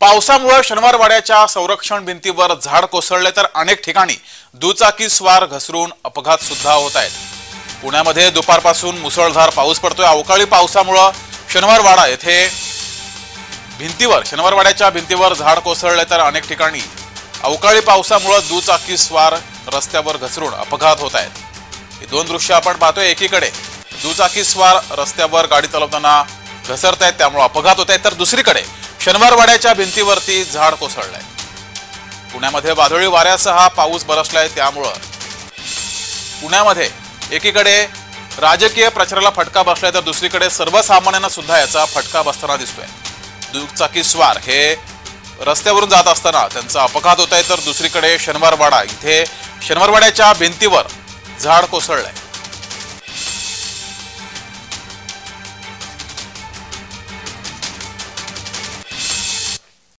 पावसामुळे शनिवारवाड्याच्या संरक्षण भिंतीवर झाड कोसळले तर अनेक ठिकाणी दुचाकी स्वार घसरून अपघात सुद्धा होत आहेत. पुण्यामध्ये दुपारपासून मुसळधार पाऊस पडतोय. अवकाळी पावसामुळं शनिवारवाडा येथे भिंतीवर शनिवारवाड्याच्या भिंतीवर झाड कोसळले तर अनेक ठिकाणी अवकाळी पावसामुळं दुचाकी स्वार रस्त्यावर घसरून अपघात होत आहेत. ही दोन दृश्य आपण पाहतोय. एकीकडे दुचाकी स्वार रस्त्यावर गाडी चालवताना घसरत आहेत त्यामुळे अपघात होत आहेत. तर दुसरीकडे शनिवारवाड्याच्या भिंतीवरती झाड कोसळलंय. पुण्यामध्ये वादळी वाऱ्यासह हा पाऊस बरसलाय त्यामुळं. पुण्यामध्ये एकीकडे राजकीय प्रचाराला फटका बसलाय तर दुसरीकडे सर्वसामान्यांना सुद्धा याचा फटका बसताना दिसतोय. दुचाकी स्वार हे रस्त्यावरून जात असताना त्यांचा अपघात होत आहे तर दुसरीकडे शनिवारवाडा इथे शनिवारवाड्याच्या भिंतीवर झाड कोसळलंय.